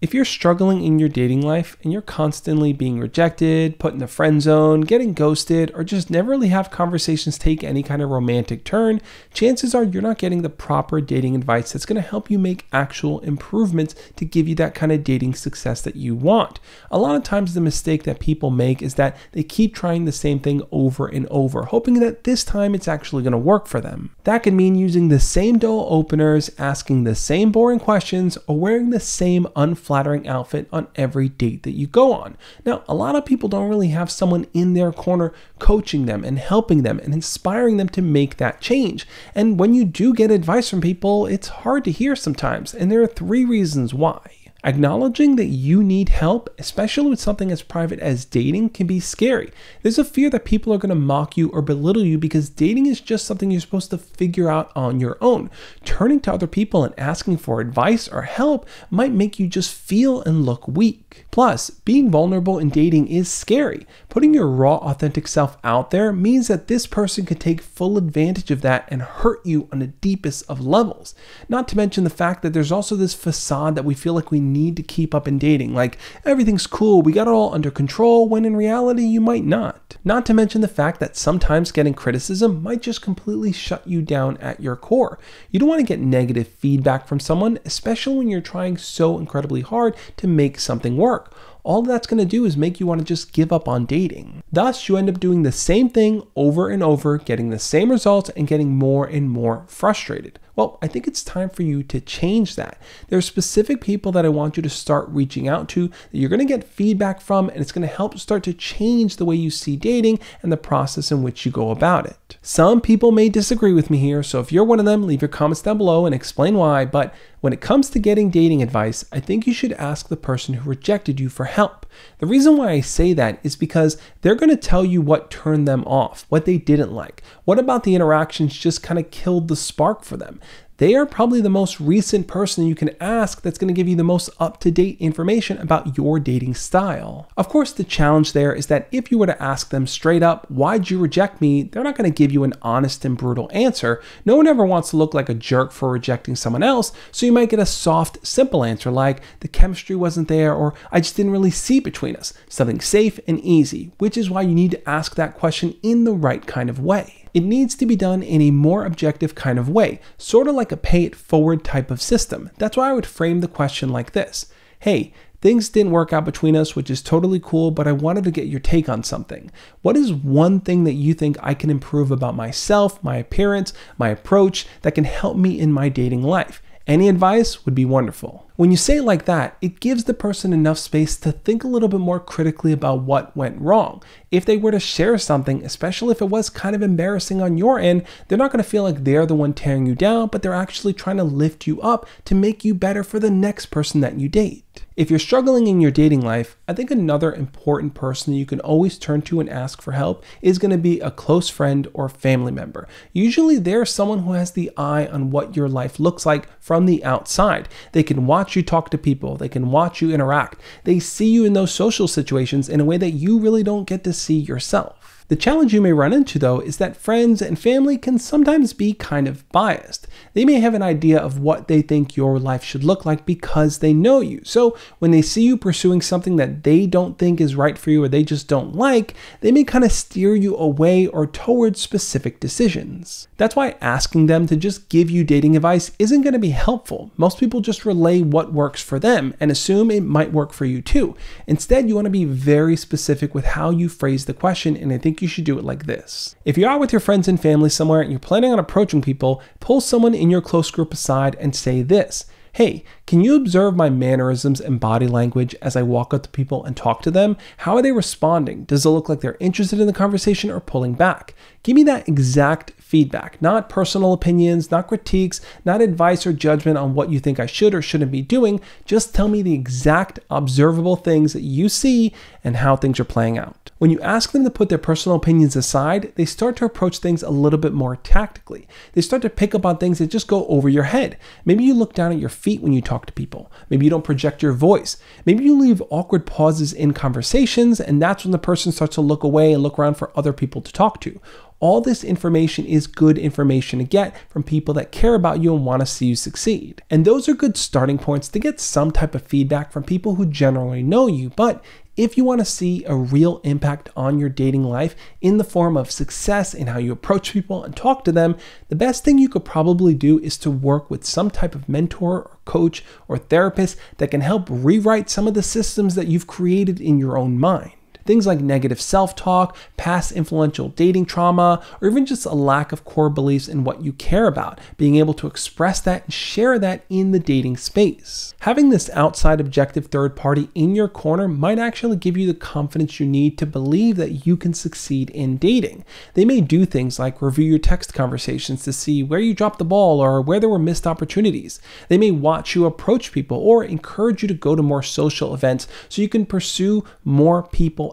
If you're struggling in your dating life and you're constantly being rejected, put in the friend zone, getting ghosted, or just never really have conversations take any kind of romantic turn, chances are you're not getting the proper dating advice that's going to help you make actual improvements to give you that kind of dating success that you want. A lot of times, the mistake that people make is that they keep trying the same thing over and over, hoping that this time it's actually going to work for them. That can mean using the same dull openers, asking the same boring questions, or wearing the same unflattering flattering outfit on every date that you go on. Now, a lot of people don't really have someone in their corner coaching them and helping them and inspiring them to make that change. And when you do get advice from people, it's hard to hear sometimes. And there are three reasons why. Acknowledging that you need help, especially with something as private as dating, can be scary. There's a fear that people are going to mock you or belittle you because dating is just something you're supposed to figure out on your own. Turning to other people and asking for advice or help might make you just feel and look weak. Plus, being vulnerable in dating is scary. Putting your raw, authentic self out there means that this person can take full advantage of that and hurt you on the deepest of levels. Not to mention the fact that there's also this facade that we feel like we need to keep up in dating. Like, everything's cool, we got it all under control, when in reality, you might not. Not to mention the fact that sometimes getting criticism might just completely shut you down at your core. You don't want to get negative feedback from someone, especially when you're trying so incredibly hard to make something work all that's going to do is make you want to just give up on dating. Thus, you end up doing the same thing over and over, getting the same results, and getting more and more frustrated. Well, I think it's time for you to change that. There are specific people that I want you to start reaching out to that you're going to get feedback from, and it's going to help start to change the way you see dating and the process in which you go about it. Some people may disagree with me here, so if you're one of them, leave your comments down below and explain why. But when it comes to getting dating advice, I think you should ask the person who rejected you for help. The reason why I say that is because they're going to tell you what turned them off, what they didn't like, what about the interactions just kind of killed the spark for them they are probably the most recent person you can ask that's going to give you the most up to date information about your dating style. Of course, the challenge there is that if you were to ask them straight up, why'd you reject me? They're not going to give you an honest and brutal answer. No one ever wants to look like a jerk for rejecting someone else, so you might get a soft, simple answer like, the chemistry wasn't there, or I just didn't really see between us. Something safe and easy, which is why you need to ask that question in the right kind of way. It needs to be done in a more objective kind of way, sort of like a pay it forward type of system. That's why I would frame the question like this Hey, things didn't work out between us, which is totally cool, but I wanted to get your take on something. What is one thing that you think I can improve about myself, my appearance, my approach that can help me in my dating life? Any advice would be wonderful. When you say it like that, it gives the person enough space to think a little bit more critically about what went wrong. If they were to share something, especially if it was kind of embarrassing on your end, they're not going to feel like they're the one tearing you down, but they're actually trying to lift you up to make you better for the next person that you date. If you're struggling in your dating life, I think another important person you can always turn to and ask for help is going to be a close friend or family member. Usually, they're someone who has the eye on what your life looks like from the outside. They can watch watch you talk to people, they can watch you interact. They see you in those social situations in a way that you really don't get to see yourself. The challenge you may run into, though, is that friends and family can sometimes be kind of biased. They may have an idea of what they think your life should look like because they know you. So when they see you pursuing something that they don't think is right for you or they just don't like, they may kind of steer you away or towards specific decisions. That's why asking them to just give you dating advice isn't going to be helpful. Most people just relay what works for them and assume it might work for you too. Instead, you want to be very specific with how you phrase the question, and I think you should do it like this. If you are with your friends and family somewhere and you're planning on approaching people, pull someone in your close group aside and say this Hey, can you observe my mannerisms and body language as I walk up to people and talk to them? How are they responding? Does it look like they're interested in the conversation or pulling back? Give me that exact feedback, not personal opinions, not critiques, not advice or judgment on what you think I should or shouldn't be doing. Just tell me the exact observable things that you see and how things are playing out. When you ask them to put their personal opinions aside, they start to approach things a little bit more tactically. They start to pick up on things that just go over your head. Maybe you look down at your feet when you talk to people. Maybe you don't project your voice. Maybe you leave awkward pauses in conversations, and that's when the person starts to look away and look around for other people to talk to. All this information is good information to get from people that care about you and want to see you succeed. And those are good starting points to get some type of feedback from people who generally know you. But if you want to see a real impact on your dating life in the form of success in how you approach people and talk to them, the best thing you could probably do is to work with some type of mentor or coach or therapist that can help rewrite some of the systems that you've created in your own mind. Things like negative self talk, past influential dating trauma, or even just a lack of core beliefs in what you care about, being able to express that and share that in the dating space. Having this outside objective third party in your corner might actually give you the confidence you need to believe that you can succeed in dating. They may do things like review your text conversations to see where you dropped the ball or where there were missed opportunities. They may watch you approach people or encourage you to go to more social events so you can pursue more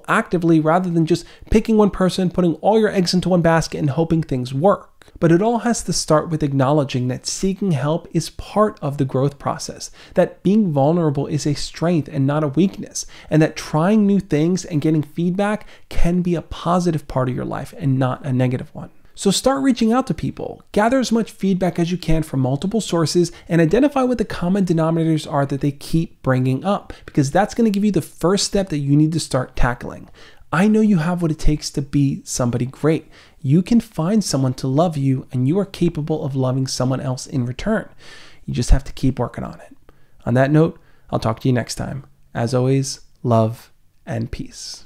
actively rather than just picking one person, putting all your eggs into one basket, and hoping things work. But it all has to start with acknowledging that seeking help is part of the growth process, that being vulnerable is a strength and not a weakness, and that trying new things and getting feedback can be a positive part of your life and not a negative one. So start reaching out to people, gather as much feedback as you can from multiple sources, and identify what the common denominators are that they keep bringing up, because that's going to give you the first step that you need to start tackling. I know you have what it takes to be somebody great. You can find someone to love you, and you are capable of loving someone else in return. You just have to keep working on it. On that note, I'll talk to you next time. As always, love and peace.